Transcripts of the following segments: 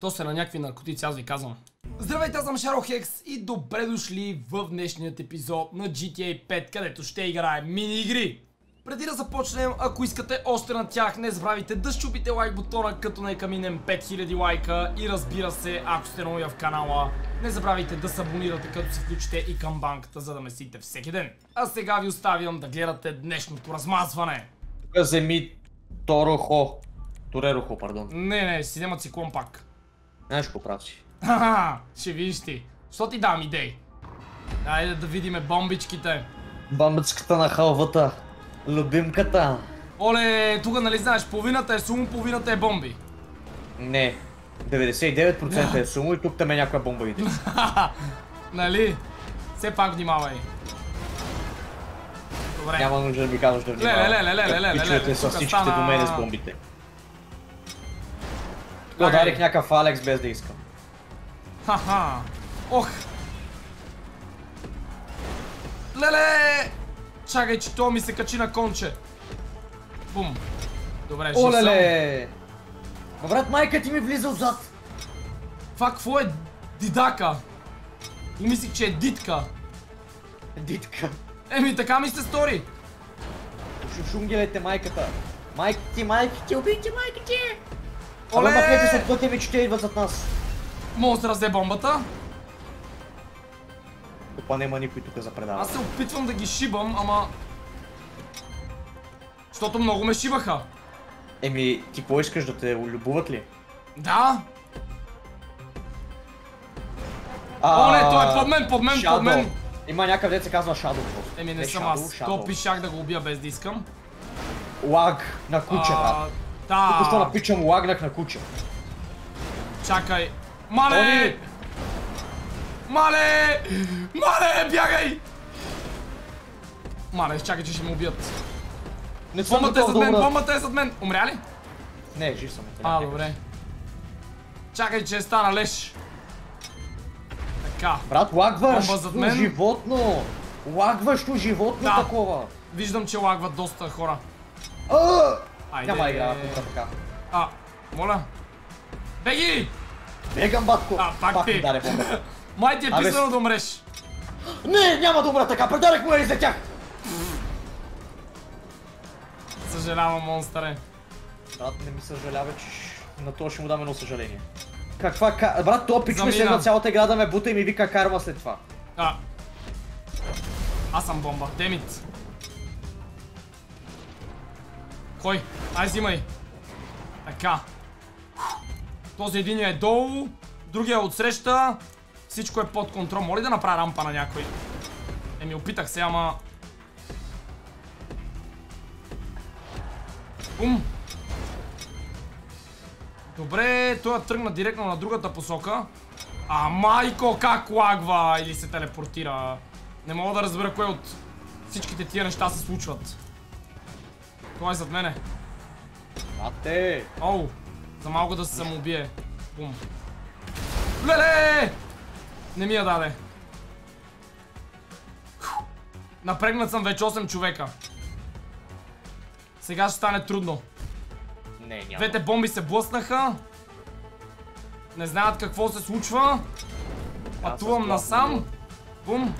То са на някакви наркотици, аз ви казвам. Здравейте, аз съм Шаро Хекс и добре дошли в днешният епизод на GTA 5, където ще играем мини-игри. Преди да започнем, ако искате още на тях, не забравяйте да щупите лайк бутона, като нека минем 5000 лайка и разбира се, ако сте нови в канала, не забравяйте да се абонирате, като се включите и към банката, за да месите всеки ден. А сега ви оставям да гледате днешното размазване. Тук вземи Торохо. Турерохо, пардон. Не, не, си взема циклон пак. Знаеш какво прави си? Ха, ще видиш ти. Що ти дам идеи? Айде да видиме бомбичките. Бомбичката на халвата. Любимката. Оле, тук нали знаеш, половината е сумо, половината е бомби. Не. 99% е сумо и тук там е някоя бомба иде. нали? Все пак внимавай. Добре. Няма нужда да ми казваш да внимавам. Леле, леле, леле, леле, Пичовете са всичките до мене с бомбите. Ударих някакъв Алекс без да искам. Ха-ха. Ох. Леле! Чакай, че то ми се качи на конче. Бум. Добре, ще съм. Олеле! Ма брат, майка ти ми влиза отзад. Това какво е дидака? И мислих, че е дитка. Дитка. Еми, така ми се стори. Шушунгелете майката. Майка ти, майка ти, убийте майка ти! Оле! Оле! махнете се от пътя ми, че те идват зад нас. Може да разе бомбата. Опа, нема никой тук за предаване. Аз се опитвам да ги шибам, ама... Защото много ме шибаха. Еми, ти какво искаш да те любуват ли? Да. О, не, той е под мен, под мен, под мен. Има някакъв дет се казва Shadow. Еми, не Е, съм Shadow, аз. Shadow. То пишах да го убия без да искам. Лаг на куче, А, брат. Тук Да. напичам лагнах на куче. Чакай. Мале! Тони! Мале! Мале, бягай! Мале, чакай, че ще ме убият. Не Бомбата е зад да мен, бомбата е зад мен. Умря ли? Не, жив съм. А, добре. Чакай, че стана леш. Така. Брат, лагваш Бомба животно. Лагващо животно Да. такова. Виждам, че лагват доста хора. А! Айде. Няма играя тук така. А, моля. Беги! Бегам, батко. А, пак Пак ти. даде бомба. Май ти е писано да умреш. Не, няма да умра така. Предарах му и за тях. Съжалявам, монстъре. Брат, не ми съжалява, че на това ще му дам едно съжаление. Каква ка... Брат, то пич ми Замина. следва цялата игра да ме бута и ми вика карма след това. А. Аз съм бомба. Демит. Кой? Ай, взимай. Така. Този един е долу, другия е отсреща. Всичко е под контрол. Моля да направя рампа на някой. Еми, опитах се, ама... Бум. Добре, той тръгна директно на другата посока. А майко, как лагва или се телепортира. Не мога да разбера кое от всичките тия неща се случват. Той е зад мене. Брате! Оу, за малко да се самоубие. Бум. Леле! Не ми я даде. Напрегнат съм вече 8 човека. Сега ще стане трудно. Не, няма. Двете бомби се блъснаха. Не знаят какво се случва. Пътувам насам. Бум.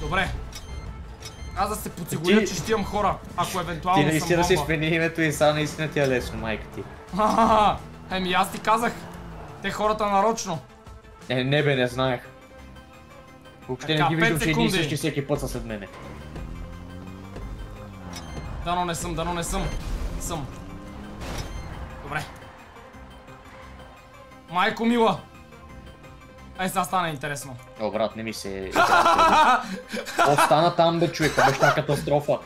Добре. Аз да се подсигуря, Ти- че ще имам хора, ако Ти евентуално съм наистина си бомба. смени името и сега наистина ти е лесно, майка ти. Еми аз ти казах. Те хората нарочно. Е, не бе, не знаех. Въобще не ги виждам, че едни същи всеки път са след мене. Дано не съм, дано не съм. Съм. Добре. Майко мила. Ай, сега стана интересно. О, брат, не ми се... Остана там, бе, човек, една катастрофа.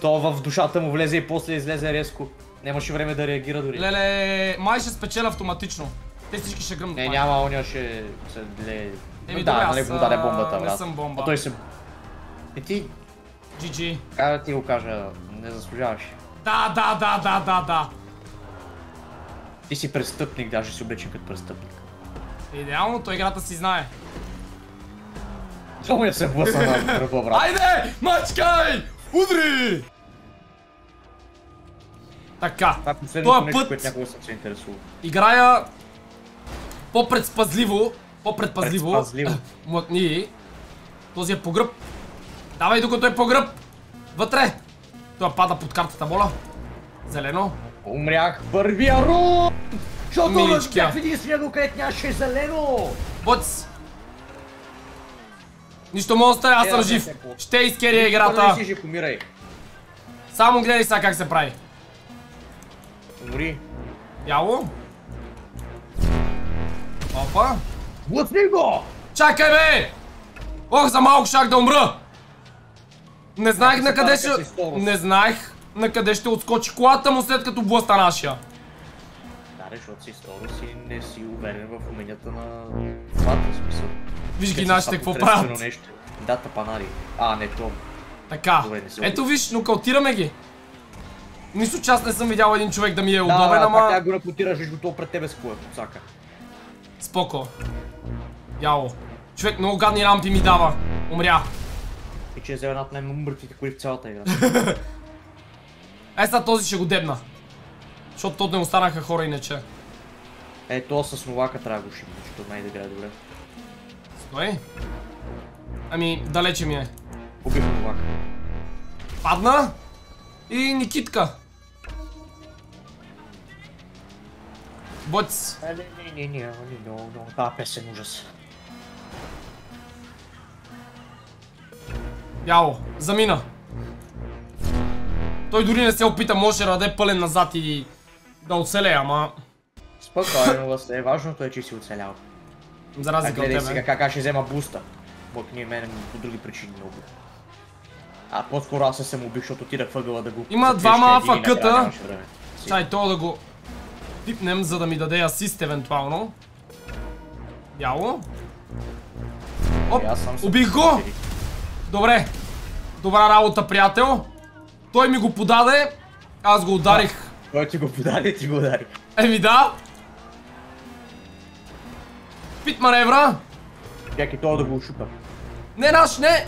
То в душата му влезе и после излезе резко. Нямаше време да реагира дори. Леле, май ще спечеля автоматично. Те всички ще гръмнат. Не, май. няма, оня ще ле... Еми, да, нали му даде бомбата, не брат. съм бомба. А той се... И ти, GG. как да ти го кажа, не заслужаваш. Да, да, да, да, да, да. Ти си престъпник, даже си облечен като престъпник. Идеално, той играта си знае. Само я се блъсна на гърба, брат. Айде! Мачкай! Удри! Така. Това е нещо, път съм се играя. По-предпазливо. Предспазливо. Млъкни. Този е по гръб. Давай докато е по гръб. Вътре. Той пада под картата, моля. Зелено. Умрях първия рун! Защото бях в единствения, където нямаше зелено! Боц. Нищо монстър, аз Е, съм жив. Ще изкерия играта. Само гледай сега как се прави. Умри. Яло. Опа. Блъсни го! Чакай бе! Ох, за малко шак да умра! Не знаех на къде ще... Не знаех на къде ще отскочи колата му след като блъста нашия. Да, бе, защото си скоро си не си уверен в уменията на двата смисъл. Виж ги нашите какво правят. нещо. Да, тапанари. А, не то. Така. Добре, не Ето виж, нокаутираме ги. Нищо, че аз не съм видял един човек да ми е Да, удобен, да, ама... така го репутираш, виж го то пред тебе с кула, подсака. Споко. Яло. Човек много гадни рампи ми дава. Умря. И че е взел една от най-мъртвите коли в цялата игра. Е, сега този ще го дебна. Защото то не останаха хора иначе. Е, то с Новака трябва да го шипне, защото май да играе добре. Стой. Ами, далече ми е. Убих Новака. Падна. И Никитка. Боц. Не, не, не, не, не, не, не, тази песен е ужас. Яло. Замина. Той дори не се опита, може да даде пълен назад и да оцелее, ама... Спокойно, Лъсе, важното е, че си оцелял. За разлика от гледай сега тебе. как аз ще взема буста. Мъкни мене по други причини много. А по-скоро аз съм убих, защото отидах въгъла да го... Има двама. Си. Чай, то да го пипнем, за да ми даде асист евентуално. Яло. Оп, Е, убих го! Добре. Добра работа, приятел. Той ми го подаде, аз го ударих. Той ти го подаде, ти го удари. Еми да. Пит маневра. Чакай това да го ушупа. Не наш, не.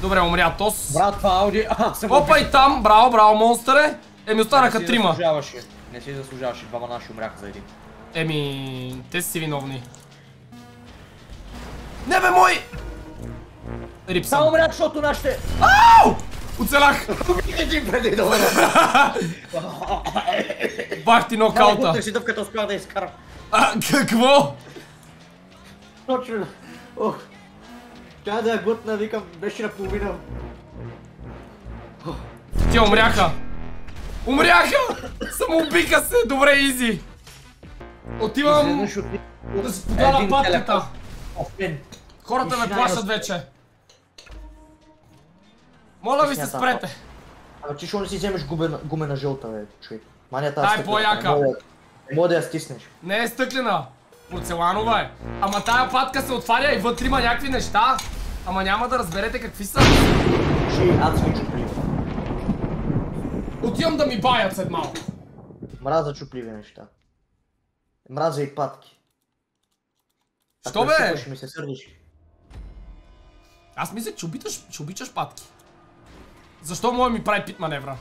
Добре, умря Тос. Брат, това Ауди... Опа и там, браво, браво, монстъре. Еми Не останаха си трима. заслужаваше. Не си заслужаваше, двама наши умряха за един. Еми, те си виновни. Не бе, мой! Рип Само умрях, защото нашите... Ау! Оцелях! Един преди да. Бах ти Малко нокаута. си дъвката успях да изкарам. А, какво? Точно. Ох. Тя да я глътна, викам, беше наполовина. Те умряха. Умряха! Самоубиха се. Добре, изи. Отивам да си подава патката. Хората ме плашат вече. Моля ви се, спрете. Абе ти що не си вземеш гумена, гумена жълта, бе, човек? Манията Тай, по-яка. Мога да я стиснеш. Не е стъклена. Порцеланова е. Ама тая патка се отваря и вътре има някакви неща. Ама няма да разберете какви са. Ши, адски чуплив. Отивам да ми баят след малко. Мраза чупливи неща. Мраза и патки. Що бе? сипаш, ми се сърдиш. Аз мисля, че обичаш, че обичаш патки. Защо мой ми прави пит маневра?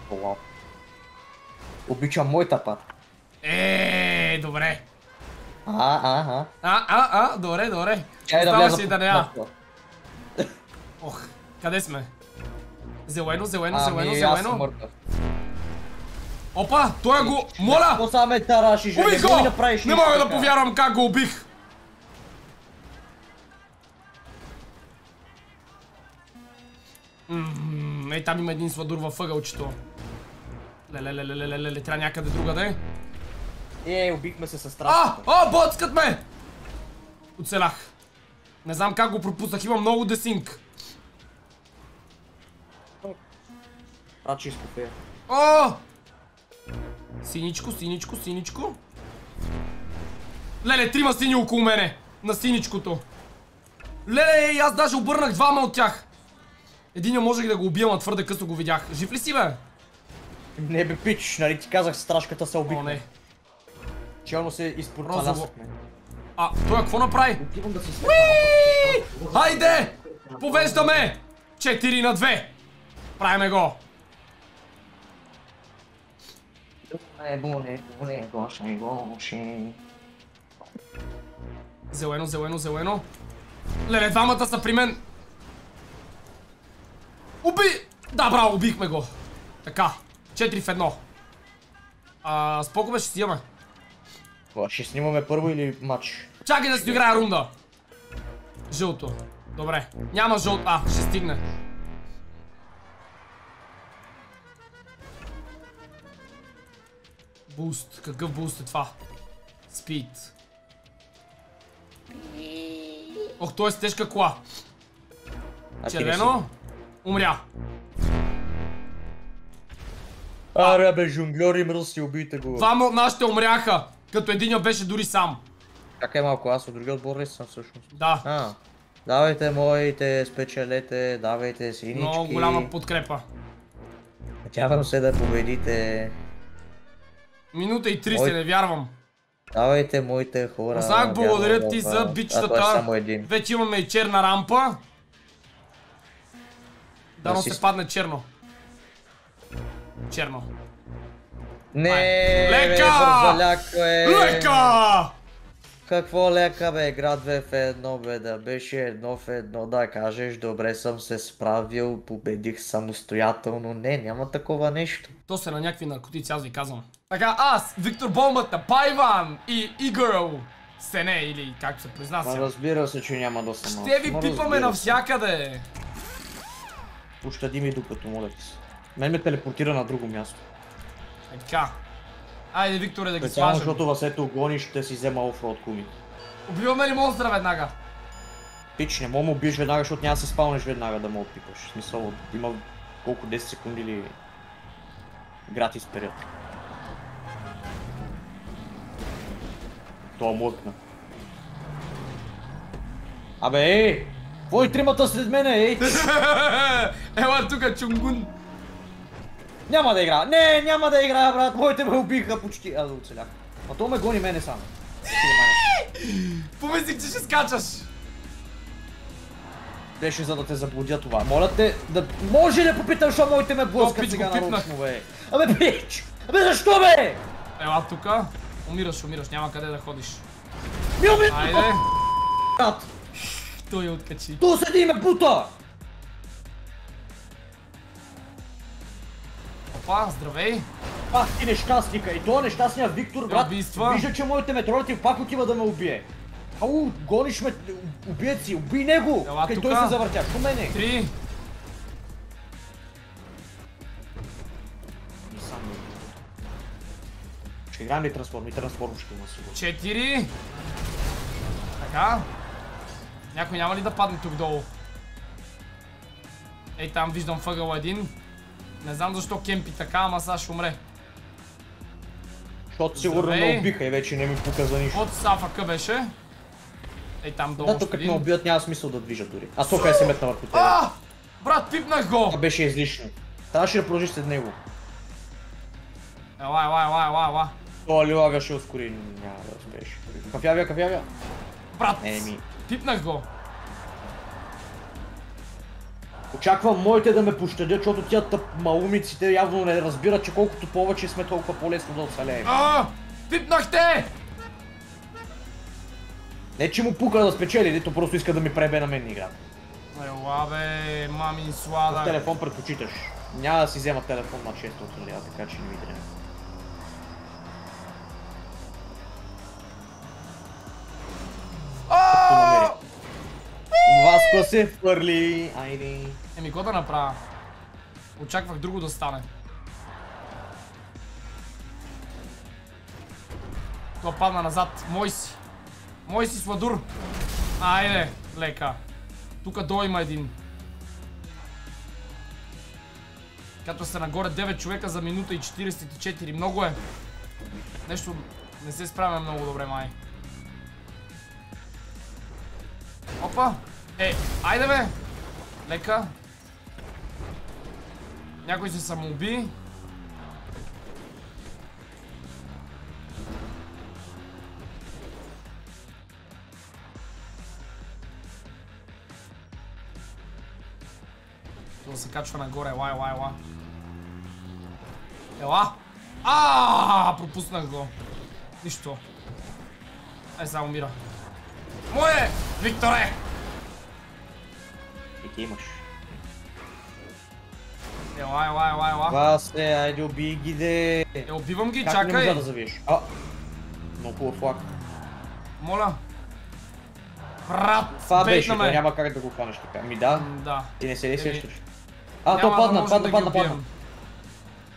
Обичам моята патка. Е, добре. А, а, а. А, а, а, добре, добре. Чай да вляза и по да не патка. Ох, къде сме? Зелено, зелено, зелено, зелено. Опа, той го... Моля! Какво са ме тарашиш? Убих Не го Не мога да повярвам как го убих. Ммм, ей там има един сладур във ъгълчето. Леле, трябва някъде другаде. Е, убихме се с А! страшната. А! Боцкат ме! Оцелях. Не знам как го пропуснах, има много десинк. А, чисто фея. О! Синичко, синичко, синичко. Леле, трима сини около мене. На синичкото. Леле, аз даже обърнах двама от тях. Единия можех да го убия, но твърде късно го видях. Жив ли си, бе? Не бе, пич, нали ти казах, страшката се О, убихме. не. Челно се Розово. изпорцалясахме. А, той какво направи? Отивам да си Уи! Хайде! Повеждаме! 4 на 2. Правиме го. Ще. Зелено, зелено, зелено. Леле, двамата са при мен. Уби! Да, браво, убихме го. Така, 4 в 1. А, споко беше си имаме. Ще снимаме първо или матч? Чакай да си играя рунда. Жълто. Добре. Няма жълт. А, ще стигне. Буст. Какъв буст е това? Спид. Ох, той е с тежка кола. Червено. Умря. Аре бе, жонглери мръси, убийте го. Двама от нашите умряха. Като единия беше дори сам. Как е малко, аз от другия отбор ли съм всъщност? Да. А, давайте моите, спечелете, давайте синички. Много голяма подкрепа. Надявам се да победите. Минута и 30, Ой. не вярвам. Давайте моите хора. Знак, благодаря ти за А, той е един. Вече имаме и черна рампа. Дано се падне черно. Черно. Не, Ай. Лека! бързаляк, бе. Лека! Какво лека бе, град 2 в едно бе, да беше едно в едно, да кажеш, добре съм се справил, победих самостоятелно. Не, няма такова нещо. То са на някакви наркотици, аз ви казвам. Така, аз, Виктор Болмата, Пайван и Игърл Сене, или как се произнася. разбира се, че няма да съм. Ще ви пипаме се. навсякъде. Пощади ми докато, моля ти се. Мен ме телепортира на друго място. Е така. Айде, Викторе, да ги Специално, смажем. защото Васето гони, ще си взема офроуд куми. Убиваме ли монстра веднага? Пич, не мога ме убиеш веднага, защото няма да се спалнеш веднага да ме отпипаш. В смисъл, има колко 10 секунди или гратис период. Това млъкна. Абе, ей! Твои тримата след мене, ей! Ела тука, чунгун. Няма да игра! Не, няма да игра, брат! Моите ме убиха почти. Аз да оцелях. А то ме гони мене само. Помислих, че ще скачаш. Беше за да те заблудя това. Моля те да... Може ли да попитам, защо моите ме блъскат сега нарочно, бе? Абе, пич! Абе, защо, бе? Ела тука. Умираш, умираш, няма къде да ходиш. Ми уми... Айде. брат! Той я откачи. Ту седи и ме бута! Опа, здравей. Пак ти нещастника. И то нещастния Виктор, брат, вижда, че моите ме тролят и пак отива да ме убие. Ау, гониш ме, убият си, убий него! Ела Кай тука. той се завъртя, по мене. Три. Ще играем ли трансформ? И трансформ ще има сигурно. Четири. Така. Някой няма ли да падне тук долу? Ей там виждам въгъл един. Не знам защо кемпи така, ама сега ще умре. Защото сигурно ме убиха и вече не ми пука за нищо. От Сафака беше. Ей там долу Да, тук като ме убият няма смисъл да движа дори. А то къде се метна върху тебе? Брат, пипнах го! Това беше излишно. Трябваше да продължиш след него. Ела, ела, ела, ела, ела. Това ли лага ще ускори? Няма да успееш. Кафявя, кафявя. Брат, Еми. пипнах го. Очаквам моите да ме пощадят, защото тия тъп маумиците явно не разбират, че колкото повече сме, толкова по-лесно да оцелеем. А! Пипнахте! Не, че му пука да спечели, дето просто иска да ми пребе на мен игра. Ела бе, мамин В сладък. телефон предпочиташ. Няма да си взема телефон на 600 лева, така че не ми трябва. Васко се хвърли. Айде. Еми, какво да направя? Очаквах друго да стане. То падна назад. Мой си. Мой си сладур. Айде, лека. Тука долу има един. Като са нагоре 9 човека за минута и 44. Много е. Нещо не се справя много добре, май. Опа! Е, айде бе! Лека. Някой се самоуби. Това се качва нагоре. Ела, ела, ела. Ела! А, пропуснах го. Нищо. Ай, само умира. Мое! Викторе! Имаш. Ела, ела, ела, ела. Това се, айде убий ги де. Е, убивам ги, Как не чакай. да завиеш? А, много хубав флаг. Моля. Брат, Това беше, ме. няма как да го хванеш така. Ми да, Да. ти не се ли сещаш? А, то падна, падна, падна, падна.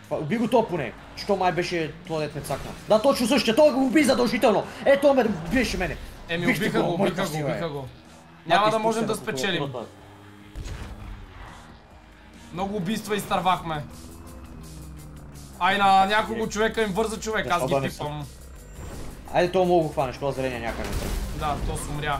Уби го то поне. Що май беше това дет ме цакна. Да, точно същия, той го уби задължително. Е, то ме биеше мене. Еми, убиха го, убиха го, убиха го. Няма да можем да спечелим. Много убийства изтървахме. Ай на няколко човека им върза човек, аз ги пипам. Айде, то мога го хванеш, това зеления някъде. Да, то се умря.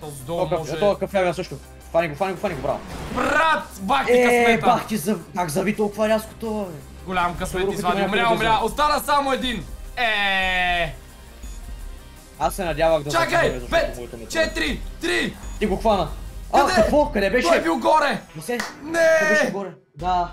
То с долу може... То кафе също. Фани го, фани го, фани го, браво. Брат, бах ти Е, късмета! бах ти за... Как зави толкова рязко това, бе? Голям късмет извади. Умря, умря. Остана само един. Е. Аз се надявах да Чакай! запомня, защото 5, моето ме това. 4, 3. Ти го хвана. Какво? Къде беше? Той е бил горе. Не се... Къде беше Не! горе? Да.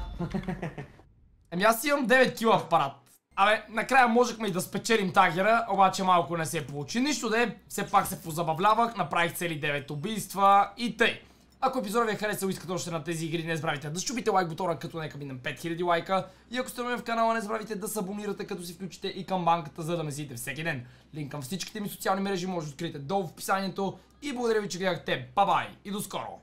Еми аз имам 9 кила в парад. Абе, накрая можехме и да спечелим тагера, обаче малко не се получи. Нищо да е, все пак се позабавлявах, направих цели 9 убийства и тъй. Ако епизодът ви е харесал и искате още на тези игри, не забравяйте да щупите лайк бутона, като нека минем 5000 лайка. И ако сте нови в канала, не забравяйте да се абонирате, като си включите и към банката, за да ме следите всеки ден. Линк към всичките ми социални мрежи може да откриете долу в описанието. И благодаря ви, че гледахте. Бабай и до скоро!